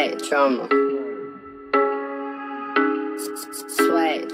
Sweat drama. Sweat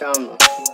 Chama.